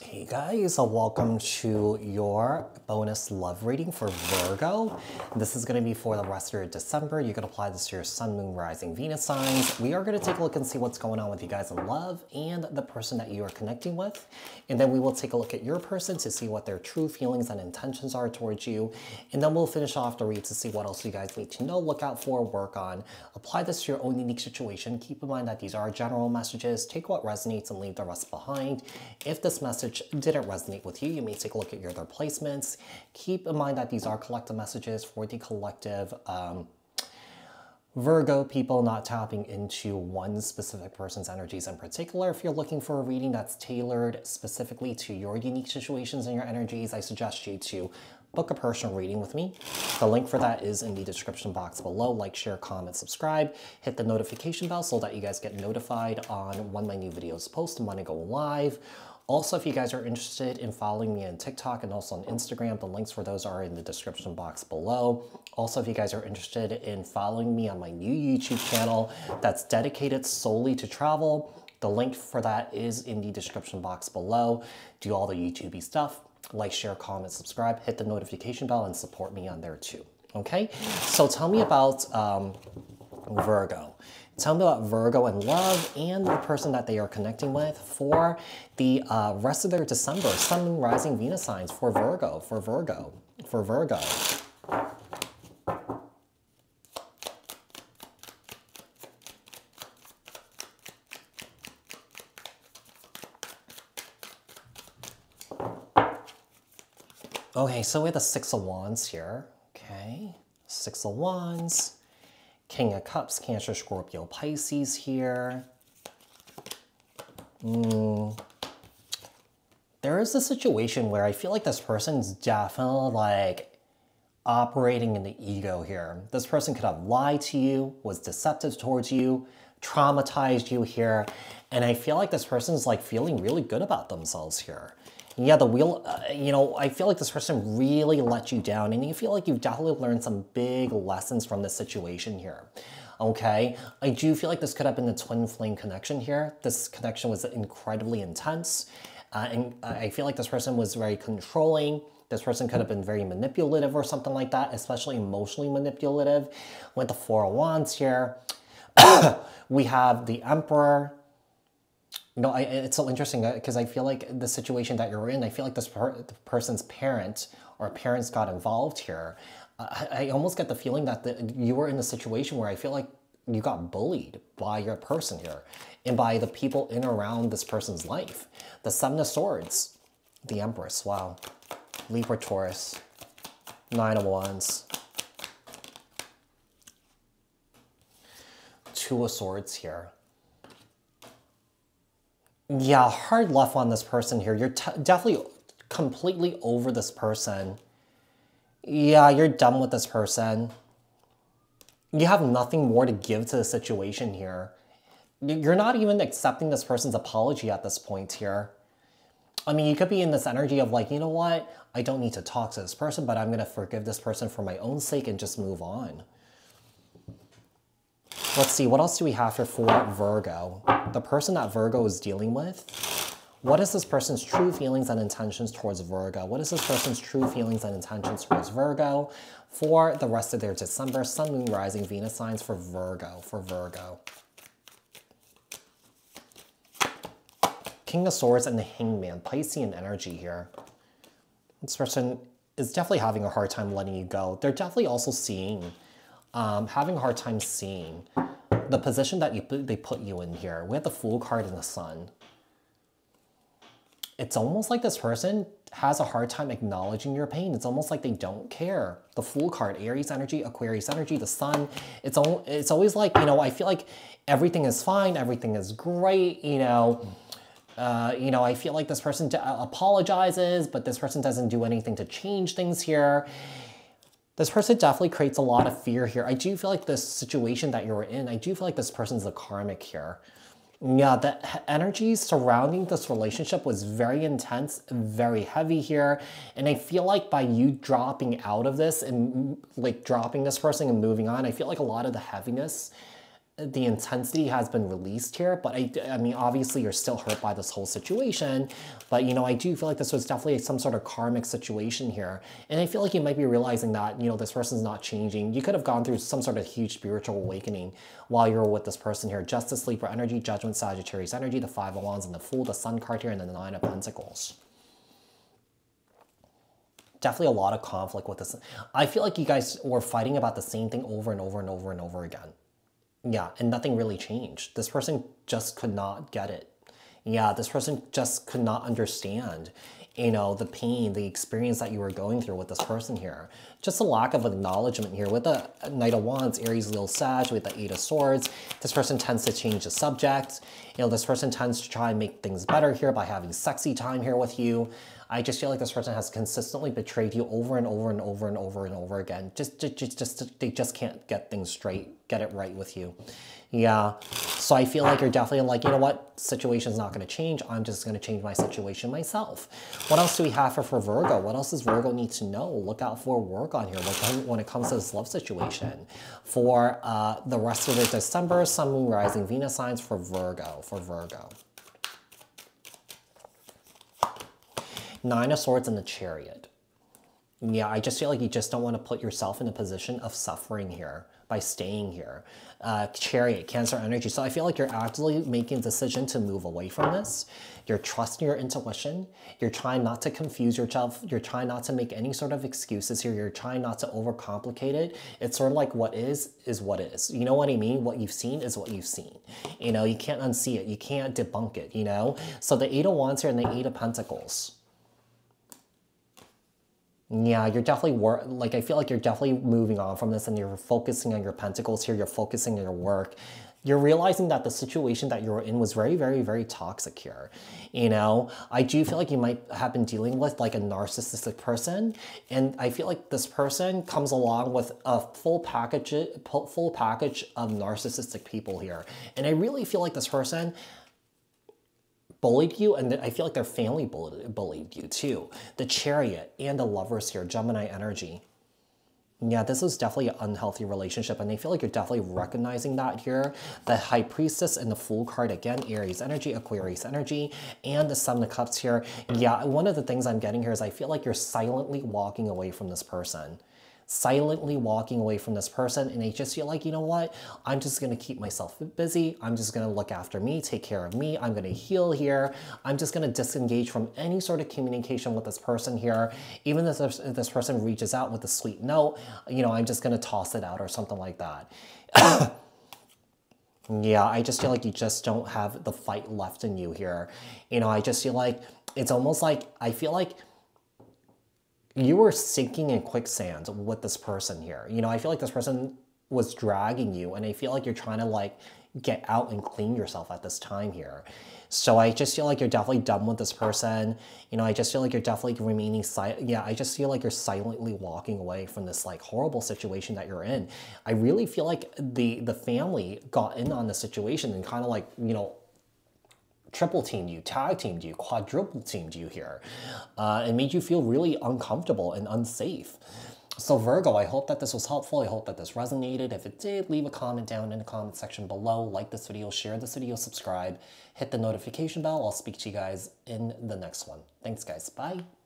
Hey guys, so welcome to your bonus love reading for Virgo. This is going to be for the rest of December. You can apply this to your Sun, Moon, Rising, Venus signs. We are going to take a look and see what's going on with you guys in love and the person that you are connecting with. And then we will take a look at your person to see what their true feelings and intentions are towards you. And then we'll finish off the read to see what else you guys need to know, look out for, work on. Apply this to your own unique situation. Keep in mind that these are general messages. Take what resonates and leave the rest behind. If this message didn't resonate with you, you may take a look at your other placements. Keep in mind that these are collective messages for the collective um, Virgo people not tapping into one specific person's energies in particular. If you're looking for a reading that's tailored specifically to your unique situations and your energies, I suggest you to book a personal reading with me. The link for that is in the description box below. Like, share, comment, subscribe. Hit the notification bell so that you guys get notified on when my new videos post and when I go live. Also, if you guys are interested in following me on TikTok and also on Instagram, the links for those are in the description box below. Also, if you guys are interested in following me on my new YouTube channel that's dedicated solely to travel, the link for that is in the description box below. Do all the YouTubey stuff. Like, share, comment, subscribe, hit the notification bell, and support me on there too. Okay? So tell me about um, Virgo. Tell me about Virgo and love and the person that they are connecting with for the uh, rest of their December. Sun, Rising, Venus signs for Virgo, for Virgo, for Virgo. Okay, so we have the Six of Wands here. Okay, Six of Wands. King of Cups, Cancer, Scorpio, Pisces here. Mm. There is a situation where I feel like this person's definitely like operating in the ego here. This person could have lied to you, was deceptive towards you, traumatized you here, and I feel like this person's like feeling really good about themselves here yeah, the wheel, uh, you know, I feel like this person really let you down and you feel like you've definitely learned some big lessons from this situation here. Okay, I do feel like this could have been a twin flame connection here. This connection was incredibly intense. Uh, and I feel like this person was very controlling. This person could have been very manipulative or something like that, especially emotionally manipulative. With the Four of Wands here, we have the Emperor, you know, I, it's so interesting because uh, I feel like the situation that you're in, I feel like this per person's parent or parents got involved here. I, I almost get the feeling that the, you were in a situation where I feel like you got bullied by your person here and by the people in around this person's life. The Seven of Swords, the Empress, wow. Libra, Taurus, Nine of Wands, Two of Swords here. Yeah, hard left on this person here. You're definitely completely over this person. Yeah, you're done with this person. You have nothing more to give to the situation here. You're not even accepting this person's apology at this point here. I mean, you could be in this energy of like, you know what? I don't need to talk to this person, but I'm going to forgive this person for my own sake and just move on. Let's see, what else do we have here for Virgo? The person that Virgo is dealing with. What is this person's true feelings and intentions towards Virgo? What is this person's true feelings and intentions towards Virgo for the rest of their December Sun, Moon, Rising, Venus signs for Virgo, for Virgo? King of Swords and the Hanged Man, Piscean energy here. This person is definitely having a hard time letting you go. They're definitely also seeing um, having a hard time seeing the position that you, they put you in here. We have the Fool card in the Sun. It's almost like this person has a hard time acknowledging your pain. It's almost like they don't care. The Fool card, Aries energy, Aquarius energy, the Sun. It's, it's always like, you know, I feel like everything is fine, everything is great, you know. Uh, you know, I feel like this person apologizes, but this person doesn't do anything to change things here. This person definitely creates a lot of fear here. I do feel like this situation that you're in, I do feel like this person's a karmic here. Yeah, the energy surrounding this relationship was very intense, very heavy here. And I feel like by you dropping out of this and like dropping this person and moving on, I feel like a lot of the heaviness the intensity has been released here, but I, I mean, obviously you're still hurt by this whole situation, but you know, I do feel like this was definitely some sort of karmic situation here. And I feel like you might be realizing that, you know, this person's not changing. You could have gone through some sort of huge spiritual awakening while you were with this person here. Justice, Libra energy, Judgment, Sagittarius energy, the Five of Wands and the Fool, the Sun card here, and the Nine of Pentacles definitely a lot of conflict with this. I feel like you guys were fighting about the same thing over and over and over and over again. Yeah, and nothing really changed. This person just could not get it. Yeah, this person just could not understand, you know, the pain, the experience that you were going through with this person here. Just a lack of acknowledgement here. With the Knight of Wands, Aries, Leo, Sag, with the Eight of Swords, this person tends to change the subject. You know, this person tends to try and make things better here by having sexy time here with you. I just feel like this person has consistently betrayed you over and over and over and over and over again. Just, just, just, just they just can't get things straight, get it right with you. Yeah. So I feel like you're definitely like, you know what, situation's not going to change. I'm just going to change my situation myself. What else do we have for, for Virgo? What else does Virgo need to know? Look out for work on here when it comes to this love situation. For uh, the rest of the December, Sun, Moon, Rising, Venus signs for Virgo, for Virgo. Nine of Swords and the Chariot. Yeah, I just feel like you just don't want to put yourself in a position of suffering here by staying here. Uh, chariot, Cancer energy. So I feel like you're actively making a decision to move away from this. You're trusting your intuition. You're trying not to confuse yourself. You're trying not to make any sort of excuses here. You're trying not to overcomplicate it. It's sort of like what is, is what is. You know what I mean? What you've seen is what you've seen. You know, you can't unsee it. You can't debunk it, you know? So the Eight of Wands here and the Eight of Pentacles. Yeah, you're definitely wor- like I feel like you're definitely moving on from this and you're focusing on your pentacles here, you're focusing on your work. You're realizing that the situation that you were in was very, very, very toxic here. You know, I do feel like you might have been dealing with like a narcissistic person. And I feel like this person comes along with a full package, full package of narcissistic people here. And I really feel like this person bullied you, and I feel like their family bullied, bullied you too. The chariot and the lovers here, Gemini energy. Yeah, this is definitely an unhealthy relationship, and I feel like you're definitely recognizing that here. The High Priestess and the Fool card again, Aries energy, Aquarius energy, and the Seven of Cups here. Yeah, one of the things I'm getting here is I feel like you're silently walking away from this person silently walking away from this person and they just feel like, you know what, I'm just gonna keep myself busy. I'm just gonna look after me, take care of me. I'm gonna heal here. I'm just gonna disengage from any sort of communication with this person here. Even if this, if this person reaches out with a sweet note, you know, I'm just gonna toss it out or something like that. Yeah, I just feel like you just don't have the fight left in you here. You know, I just feel like it's almost like I feel like you were sinking in quicksand with this person here. You know, I feel like this person was dragging you and I feel like you're trying to like get out and clean yourself at this time here. So I just feel like you're definitely done with this person. You know, I just feel like you're definitely remaining silent. Yeah, I just feel like you're silently walking away from this like horrible situation that you're in. I really feel like the the family got in on the situation and kind of like, you know, triple teamed you, tag teamed you, quadruple teamed you here, uh, and made you feel really uncomfortable and unsafe. So Virgo, I hope that this was helpful. I hope that this resonated. If it did, leave a comment down in the comment section below. Like this video, share this video, subscribe, hit the notification bell. I'll speak to you guys in the next one. Thanks guys. Bye.